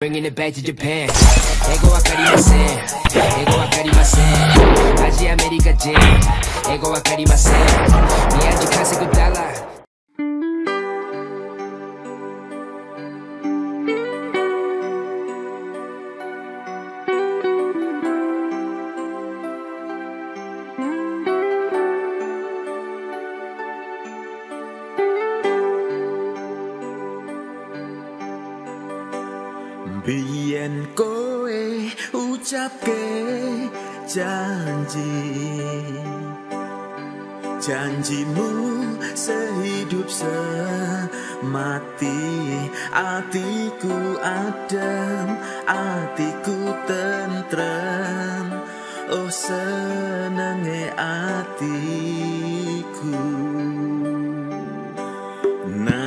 Bringing it back to Japan. Ego wakarimasen. Ego wakarimasen. Aji America Jam. Ego wakarimasen. Miyaji kasegu dollar. Biyen kowe ucapke janji. Janjimu sehidup semati. Atiku adem, atiku tentrem. Oh senenge atiku Nanging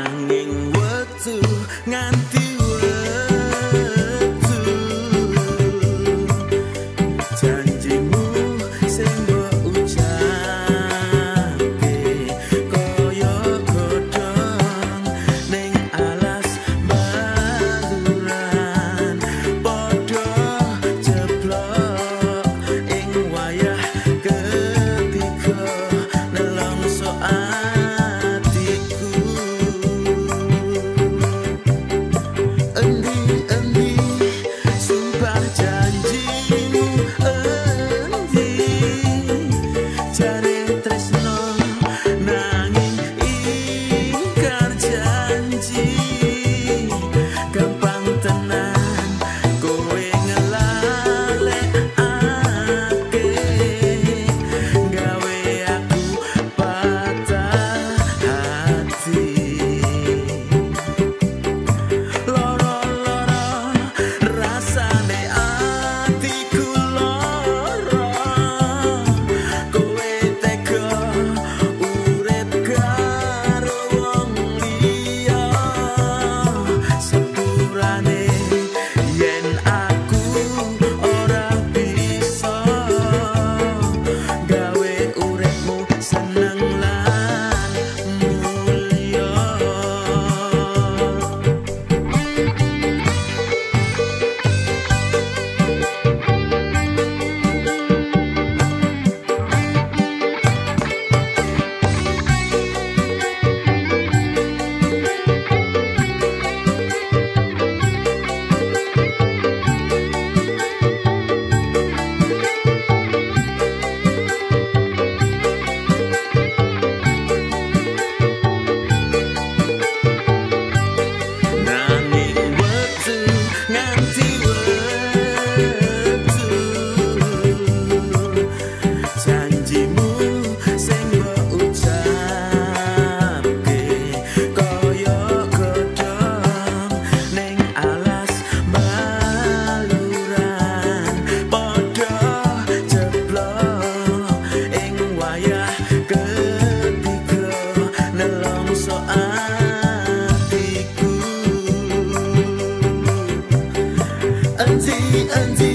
and Anzi.